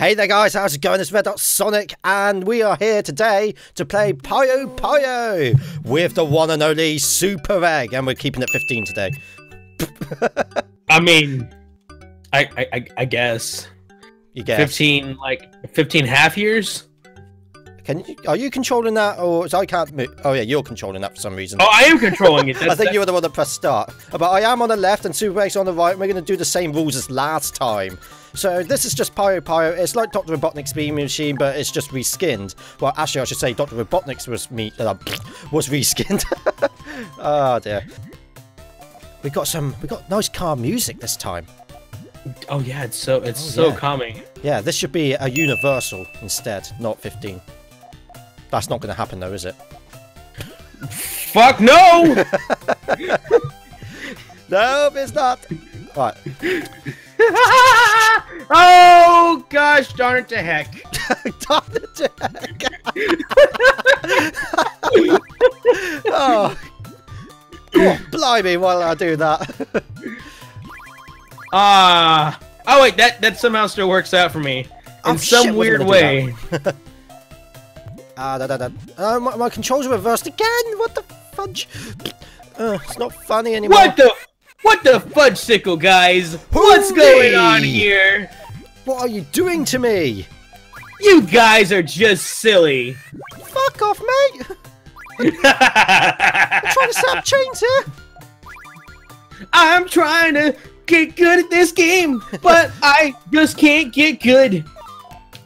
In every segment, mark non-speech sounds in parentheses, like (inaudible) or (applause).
Hey there guys, how's it going? It's Red Hot Sonic and we are here today to play Puyo Puyo with the one and only Super Egg and we're keeping it 15 today. (laughs) I mean, I, I I guess You get fifteen like fifteen half years. Can you, are you controlling that or I can't move? Oh yeah, you're controlling that for some reason. Oh, I am controlling it. (laughs) I think you were the one that pressed start. But I am on the left and Super Egg's on the right and we're going to do the same rules as last time. So this is just Puyo Puyo. It's like Dr. Robotnik's Bean Machine, but it's just reskinned. Well, actually, I should say Dr. Robotnik's was me uh, (laughs) was reskinned. oh (laughs) dear. We got some. We got nice car music this time. oh yeah, it's so it's Oh, so yeah. calming. Yeah, this should be a universal instead, not 15. That's not going to happen though, is it? Fuck no! (laughs) No, it's not. Right. (laughs) oh gosh, darn it to heck! (laughs) Darn it, Jack. oh. God, blimey, while I do that. Ah. oh wait, that that somehow still works out for me in Oh, some weird way. Ah, da, da, da. Uh, my, my controls are reversed again. What the fudge? Uh, it's not funny anymore. What the what the fudge sickle, guys? What's going on here? What are you doing to me? You guys are just silly. Fuck off, mate. (laughs) I'm trying to stop chains here. I'm trying to get good at this game, but (laughs) I just can't get good.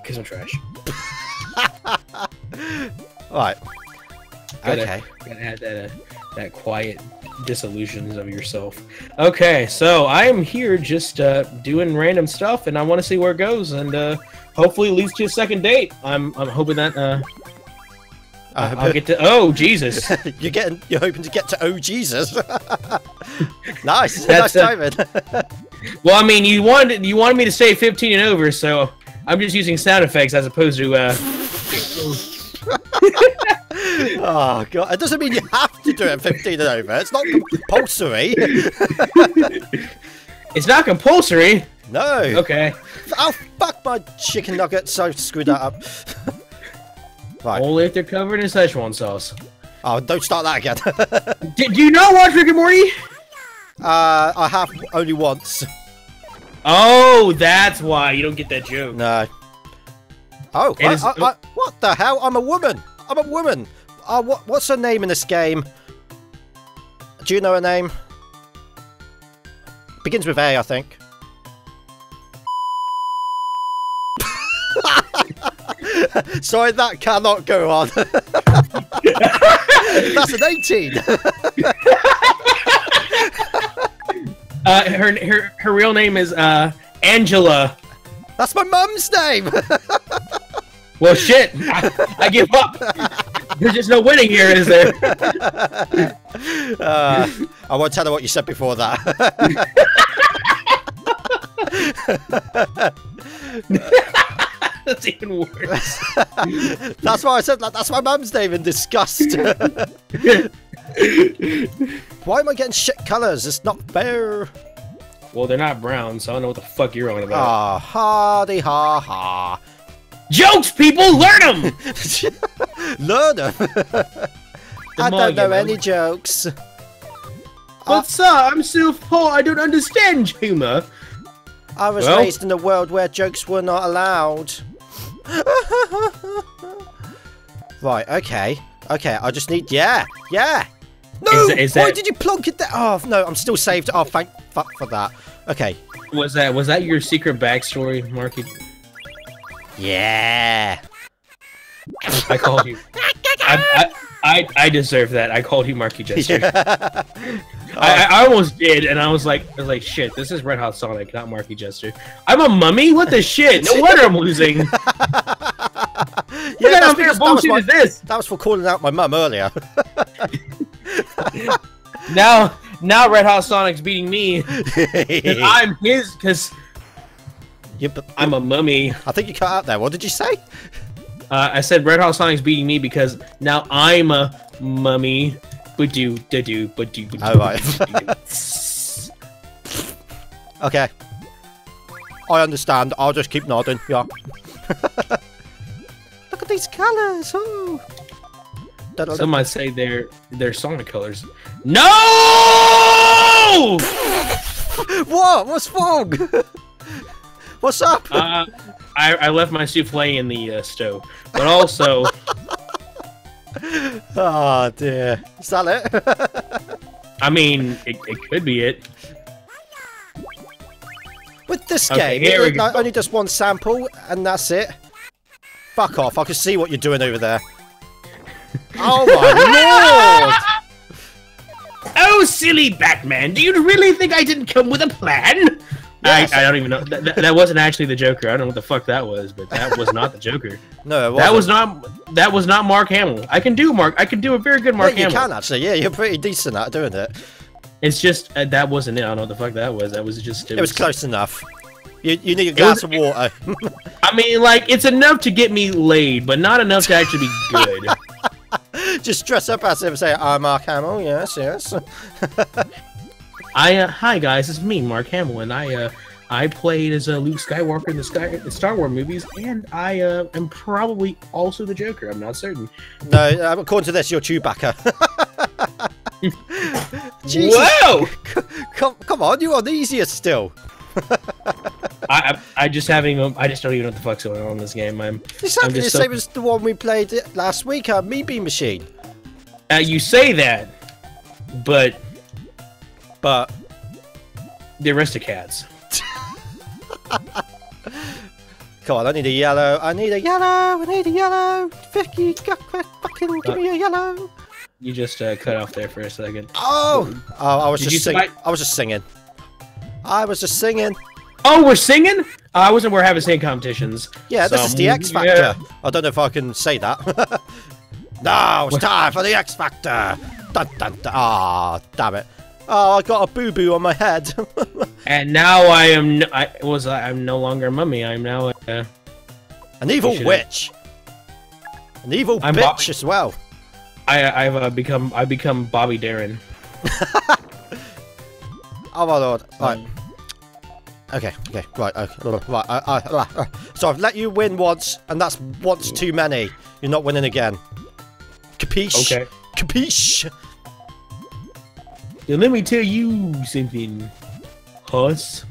Because I'm trash. (laughs) Right. Gotta, Okay. Gotta add that, uh, that quiet disillusions of yourself. Okay, so I am here just uh, doing random stuff, and I want to see where it goes, and uh, hopefully it leads to a second date. I'm, I'm hoping that uh, Uh, I'll get to. Oh, Jesus. (laughs) you're getting. You're hoping to get to. Oh Jesus. (laughs) nice. (laughs) That's, nice uh, timing. well, I mean, you wanted you wanted me to say 15 and over, so I'm just using sound effects as opposed to. Uh, oh god. It doesn't mean you have to do it 15 and over. It's not compulsory. it's not compulsory. no. Okay. Oh fuck my chicken nuggets! I screwed that up. right. Only if they're covered in Szechuan sauce. Oh, don't start that again. (laughs) Did you not watch Rick and Morty? uh, I have only once. Oh, that's why you don't get that joke. No. Oh, I, is- I, I, what the hell? I'm a woman. I'm a woman. Uh, what, what's her name in this game? Do you know her name? Begins with A, I think. (laughs) Sorry, that cannot go on. (laughs) That's an 18. (laughs) Uh, her, her her real name is uh Angela. That's my mum's name. Well, shit. I, I give up. There's just no winning here, is there? Uh, I won't tell her what you said before that. (laughs) That's even worse. That's why I said that. That's my mum's name in disgust. why am I getting shit colours? It's not fair. Well, they're not brown, so I don't know what the fuck you're on about. Ah, hardy ha ha. Jokes, people, learn them. (laughs) Learn (laughs) 'em. I don't know any jokes. But sir, I'm so poor. I don't understand humor. I was Well- raised in a world where jokes were not allowed. (laughs) right, okay. Okay, I just need. Yeah, yeah. No! Is that- is Why that- did you plonk it there? Oh, no, I'm still saved. Oh, thank fuck for that. Okay. Was that was that your secret backstory, Marky? Yeah. I called you. (laughs) I, I, I, I deserve that. I called you Marky Jester. (laughs) I, I almost did, and I was like, I was like, shit, this is Red Hot Sonic, not Marky Jester. I'm a mummy? What the shit? No wonder I'm losing. (laughs) yeah, what kind that's of because that was, bullshit my, is this? that was for calling out my mum earlier. Now, now Red Hot Sonic's beating me. I'm his, because Yeah, I'm a mummy. I think you cut out there. What did you say? Uh, I said Red Hot Sonic's beating me because now I'm a mummy. Ba-do, da-do, ba-do, ba-do, right. ba-do. Okay. I understand. I'll just keep nodding. Yeah. (laughs) Look at these colours. Ooh. Some might say they're they're Sonic colors. No! (laughs) what? What's wrong? (laughs) What's up? Uh, I, I left my souffle in the uh, stove, but also. oh (laughs) dear. Is that it? I mean, it, it could be it. With this okay, game, it, only just one sample, and that's it. Fuck off! I can see what you're doing over there. oh my (laughs) lord! Oh, silly Batman! Do you really think I didn't come with a plan? Yes. I, I, don't even know. That, that, wasn't actually the Joker. I don't know what the fuck that was, but that was not the Joker. (laughs) no, that was not. That was not Mark Hamill. I can do Mark. I can do a very good Mark yeah, you Hamill. can actually. Yeah, you're pretty decent at doing it. It's just uh, that wasn't it. I don't know what the fuck that was. That was just. It, it was, was, close enough. You, you need a glass was, of water. (laughs) I mean, like it's enough to get me laid, but not enough to actually be good. (laughs) just dress up as if and say, "I'm Mark Hamill." Yes, yes. I uh, hi guys, it's me, Mark Hamill, and I uh, I played as uh, Luke Skywalker in the Sky the Star Wars movies, and I uh, am probably also the Joker. I'm not certain. No, uh, according to this, you're Chewbacca. (laughs) Whoa! (laughs) come, come on, you're on the easiest still. (laughs) I, I just having I just don't even know what the fuck's going on in this game. I'm exactly I'm the so... same as the one we played last week, uh, Meat Machine. Uh, you say that, but but the Aristocats. (laughs) Come on, I need a yellow. I need a yellow. I need a yellow. Vicky, fucking give me a yellow. You just uh, cut off there for a second. Oh, oh I was Did just singing. I was just singing. I was just singing. Oh, we're singing? I wasn't. We're having singing competitions. Yeah, this is the X Factor. Yeah. I don't know if I can say that. (laughs) no, it's time for the X Factor. Dun dun dun. Oh, damn it. Oh, I got a boo boo on my head. (laughs) and now I am. I was. I'm no longer a mummy. I'm now a, an evil witch. An evil I'm bitch Bobby. as well. I, I've uh, become. I become Bobby Darin. (laughs) oh my lord! Right. Um, okay. Okay. Right. Okay. Right. Uh, uh, uh, so I've let you win once, and that's once too many. You're not winning again. Capiche? Okay. Capiche? Now let me tell you something, horse.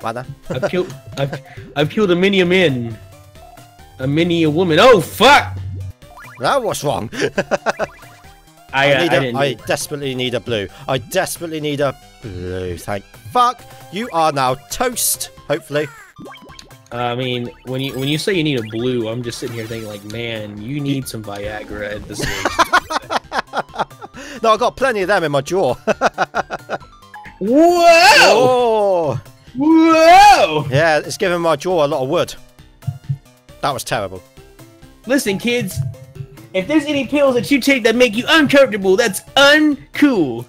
What? I've killed. I've, I've killed a many a man. A many a woman. Oh fuck! That was wrong. I, uh, I, I, I desperately need a blue. I desperately need a blue. Thank fuck. You are now toast. Hopefully. I mean, when you when you say you need a blue, I'm just sitting here thinking like, man, you need some Viagra at this age. (laughs) (laughs) no, I got plenty of them in my jaw. (laughs) Whoa! Oh. Whoa! Yeah, it's giving my jaw a lot of wood. That was terrible. Listen, kids, if there's any pills that you take that make you uncomfortable, that's uncool.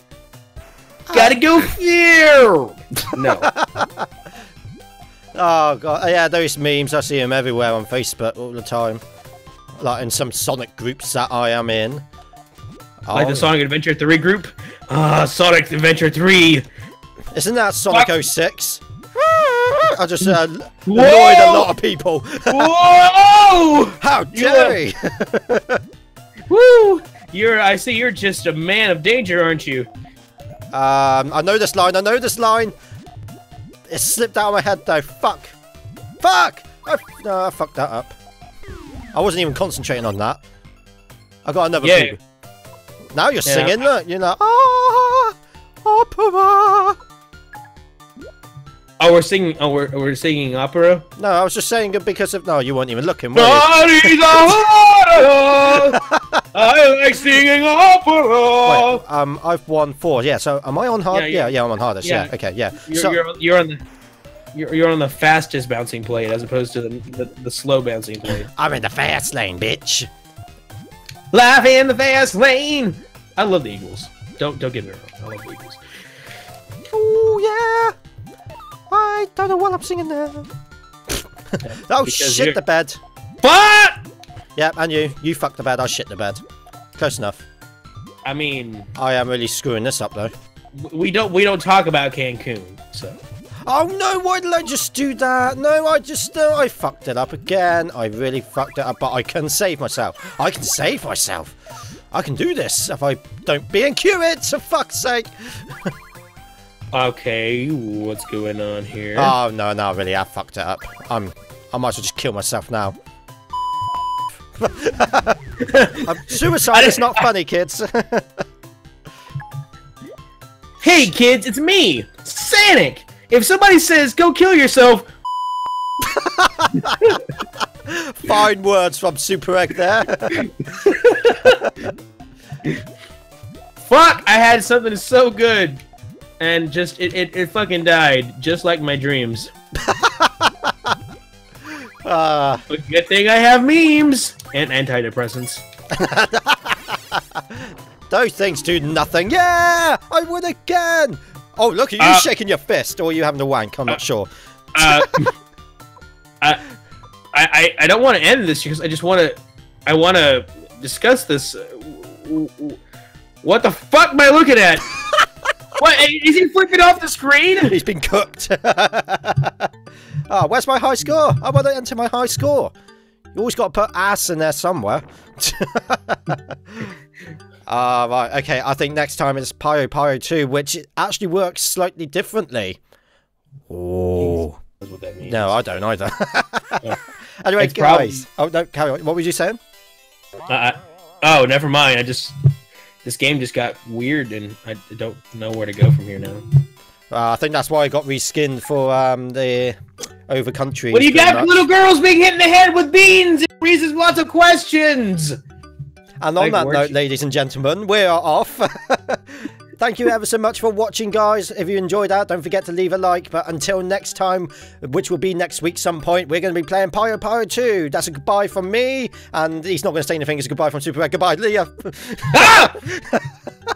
Gotta go uh. fear. no. (laughs) oh god, yeah, those memes. I see them everywhere on Facebook all the time. Like in some Sonic groups that I am in. Like oh. the Sonic Adventure 3 group? Ah, uh, Sonic Adventure 3! Isn't that Sonic what? 06? I just uh, annoyed a lot of people. Whoa! (laughs) How dare he? (laughs) Woo! You're, I see you're just a man of danger, aren't you? Um, I know this line, I know this line. It slipped out of my head though, fuck. Fuck! I, no, I fucked that up. I wasn't even concentrating on that. I got another yeah. Now you're yeah. singing, look, you know. Ah, opera. Oh, we're singing. Oh, we're, we're singing opera. No, I was just saying it because of. No, you weren't even looking. Were I like singing opera. Wait, um, I've won four. Yeah. So, am I on hard? Yeah, yeah, yeah I'm on hardest. Yeah. yeah. Okay. Yeah. You're, so, you're, you're on the. You're, you're on the fastest bouncing plate as opposed to the, the, the slow bouncing plate. I'm in the fast lane, bitch. Life in the fast lane. I love the Eagles. Don't don't get me wrong. I love the Eagles. Oh yeah. I don't know what I'm singing there. (laughs) oh shit! The bed. What? Yeah, and you. You fucked the bed. I shit the bed. Close enough. I mean, I am really screwing this up though. We don't we don't talk about Cancun, so. Oh no, why did I just do that? No, I just, uh, I fucked it up again. I really fucked it up, but I can save myself. I can save myself. I can do this if I don't B&Q it, for fuck's sake. (laughs) Okay, what's going on here? Oh no, no, really, I fucked it up. I'm, I might as well just kill myself now. (laughs) suicide is not funny, kids. (laughs) hey kids, it's me, Sanic! If somebody says, go kill yourself, Fine words from Super Egg there. (laughs) fuck, I had something so good. And just, it, it, it fucking died, just like my dreams. (laughs) Uh, But good thing I have memes and antidepressants. (laughs) those things do nothing. Yeah, I win again. Oh, look are you Uh, shaking your fist, or are you having a wank? I'm not sure. (laughs) Uh, I, I, I don't want to end this because I just want to, I want to discuss this. Uh, What the fuck am I looking at? (laughs) what is he flipping off the screen? He's been cooked. oh, (laughs) where's my high score? I want to enter my high score. You always got to put ass in there somewhere. Ah, right. Okay, I think next time it's Puyo Puyo 2, which actually works slightly differently. Oh. That's what that means. No, I don't either. (laughs) anyway, It's prob- guys. Oh, no, carry on. What were you saying? Uh, I- oh, never mind. I just this game just got weird, and I don't know where to go from here now. Uh, I think that's why I got reskinned for um, the over country. What do you got for little girls being hit in the head with beans? It raises lots of questions. And on that note, you- ladies and gentlemen, we are off. (laughs) Thank you ever so much for watching, guys. If you enjoyed that, don't forget to leave a like. But until next time, which will be next week some point, we're going to be playing Puyo Puyo 2. That's a goodbye from me. And he's not going to say anything. It's a goodbye from Super Red. Goodbye, Leah. (laughs) (laughs)